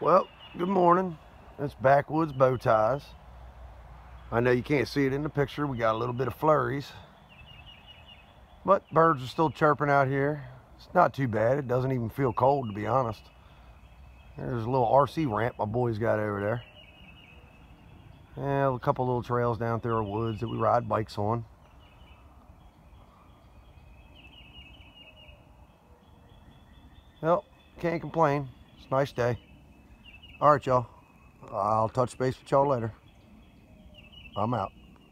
Well, good morning. It's Backwoods Bowties. I know you can't see it in the picture. We got a little bit of flurries. But birds are still chirping out here. It's not too bad. It doesn't even feel cold, to be honest. There's a little RC ramp my boys got over there. And a couple little trails down through our woods that we ride bikes on. Well, can't complain. It's a nice day. All right, y'all. I'll touch base with y'all later. I'm out.